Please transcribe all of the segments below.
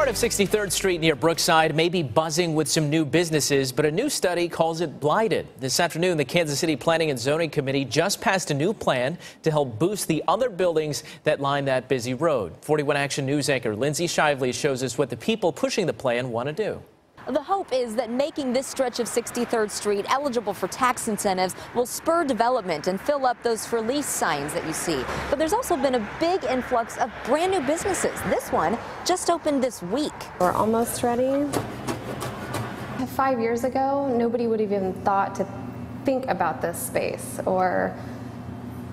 Part of 63rd Street near Brookside may be buzzing with some new businesses, but a new study calls it blighted. This afternoon, the Kansas City Planning and Zoning Committee just passed a new plan to help boost the other buildings that line that busy road. 41 Action News anchor Lindsay Shively shows us what the people pushing the plan want to do. The hope is that making this stretch of 63rd Street eligible for tax incentives will spur development and fill up those for lease signs that you see. But there's also been a big influx of brand new businesses. This one just opened this week. We're almost ready. Five years ago, nobody would have even thought to think about this space or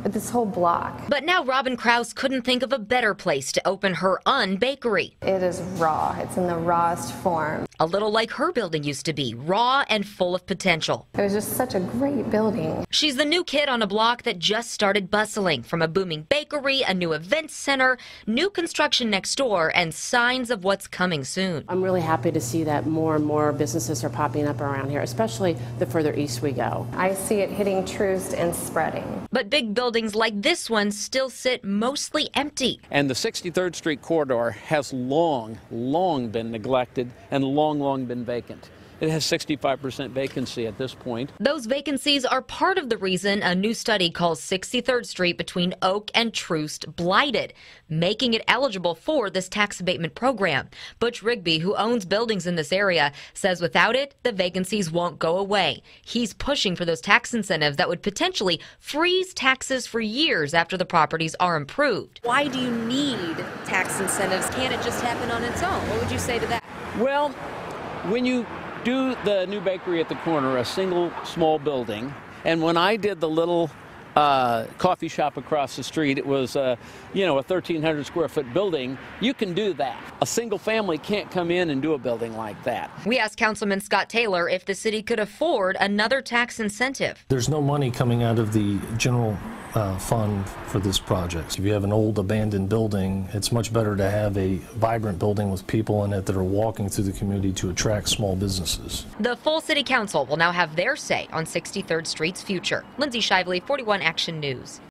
this whole block. But now Robin Kraus couldn't think of a better place to open her un-bakery. It is raw. It's in the rawest form. A little like her building used to be, raw and full of potential. It was just such a great building. She's the new kid on a block that just started bustling from a booming bakery, a new event center, new construction next door, and signs of what's coming soon. I'm really happy to see that more and more businesses are popping up around here, especially the further east we go. I see it hitting Troost and spreading. But big buildings like this one still sit mostly empty. And the 63rd Street corridor has long, long been neglected and long, long been vacant. It has 65% vacancy at this point. Those vacancies are part of the reason a new study calls 63rd Street between Oak and Troost blighted, making it eligible for this tax abatement program. Butch Rigby, who owns buildings in this area, says without it, the vacancies won't go away. He's pushing for those tax incentives that would potentially freeze taxes for years after the properties are improved. Why do you need tax incentives? Can't it just happen on its own? What would you say to that? Well, when you do the new bakery at the corner, a single small building. And when I did the little uh, coffee shop across the street, it was, uh, you know, a 1,300 square foot building. You can do that. A single family can't come in and do a building like that. We asked Councilman Scott Taylor if the city could afford another tax incentive. There's no money coming out of the general uh, fund for this project. If you have an old abandoned building, it's much better to have a vibrant building with people in it that are walking through the community to attract small businesses. The full city council will now have their say on 63rd Street's future. Lindsay Shively, 41 Action News.